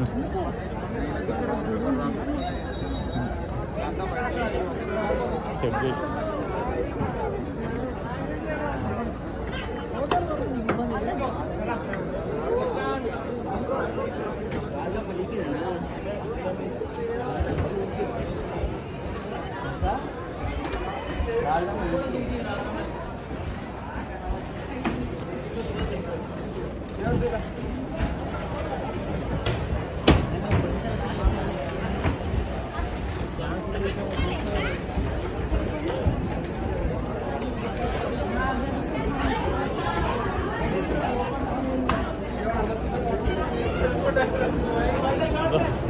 응. Gracias. 待って待って。